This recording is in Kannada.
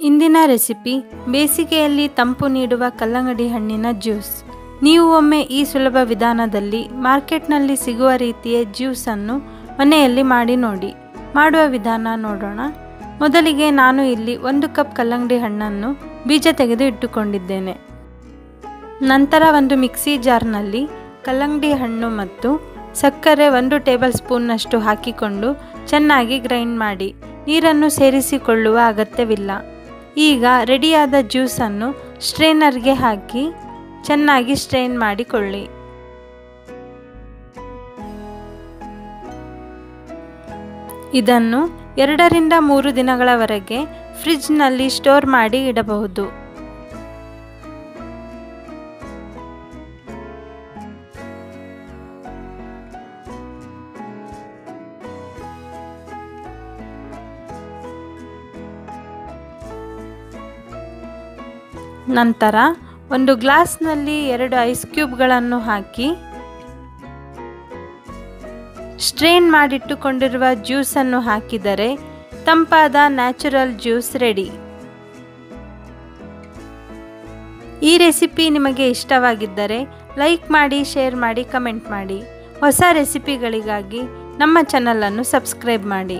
ಇಂದಿನ ರೆಸಿಪಿ, ಬೇಸಿಗೆಯಲ್ಲಿ ತಂಪು ನೀಡುವ ಕಲ್ಲಂಗಡಿ ಹಣ್ಣಿನ ಜ್ಯೂಸ್. ನೀವು ಒಮ್ಮೆ ಈ ಸುಲಭ ವಿಧಾನದಲ್ಲಿ ಮಾರ್ಕೆಟ್ನಲ್ಲಿ ಸಿಗುವ ರೀತಿಯ ಜ್ಯೂಸನ್ನು ಮನೆಯಲ್ಲಿ ಮಾಡಿ ನೋಡಿ. ಮಾಡುವ ವಿಧಾನ ನೋಡೋಣ. ಮೊದಲಿಗೆ ನಾನು ಇಲ್ಲಿ ಒಂದು ಕಪ್ ಕಲ್ಲಂಗಡಿ ಹಣ್ಣನ್ನು ಬೀಜ ತೆಗೆದು ಇಟ್ಟುಕೊಂಡಿದ್ದೇನೆ. ನಂತರ ಒಂದು ಮಿಕ್ಸಿ ಜಾರ್ನಲ್ಲಿ ಕಲ್ಲಂಗಡಿ ಹಣ್ಣು ಮತ್ತು ಸಕ್ಕರೆ ಒಂದು ಟೇಬಲ್ ಸ್ಪೂನ್ನಷ್ಟು ಹಾಕಿಕೊಂಡು ಚೆನ್ನಾಗಿ ಗ್ರೈಂಡ್ ಮಾಡಿ. ನೀರನ್ನು ಸೇರಿಸಿಕೊಳ್ಳುವ ಅಗತ್ಯವಿಲ್ಲ. ಈಗ ರೆಡಿಯಾದ ಜ್ಯೂಸನ್ನು ಸ್ಟ್ರೈನರ್ಗೆ ಹಾಕಿ ಚೆನ್ನಾಗಿ ಸ್ಟ್ರೈನ್ ಮಾಡಿಕೊಳ್ಳಿ. ಇದನ್ನು ಎರಡರಿಂದ ಮೂರು ದಿನಗಳವರೆಗೆ ಫ್ರಿಜ್ನಲ್ಲಿ ಸ್ಟೋರ್ ಮಾಡಿ ಇಡಬಹುದು. ನಂತರ ಒಂದು ಗ್ಲಾಸ್ನಲ್ಲಿ ಎರಡು ಐಸ್ ಕ್ಯೂಬ್ಗಳನ್ನು ಹಾಕಿ ಸ್ಟ್ರೇನ್ ಮಾಡಿಟ್ಟುಕೊಂಡಿರುವ ಜ್ಯೂಸನ್ನು ಹಾಕಿದರೆ ತಂಪಾದ ನ್ಯಾಚುರಲ್ ಜ್ಯೂಸ್ ರೆಡಿ. ಈ ರೆಸಿಪಿ ನಿಮಗೆ ಇಷ್ಟವಾಗಿದ್ದರೆ ಲೈಕ್ ಮಾಡಿ, ಶೇರ್ ಮಾಡಿ, ಕಮೆಂಟ್ ಮಾಡಿ. ಹೊಸ ರೆಸಿಪಿಗಳಿಗಾಗಿ ನಮ್ಮ ಚಾನಲನ್ನು ಸಬ್ಸ್ಕ್ರೈಬ್ ಮಾಡಿ.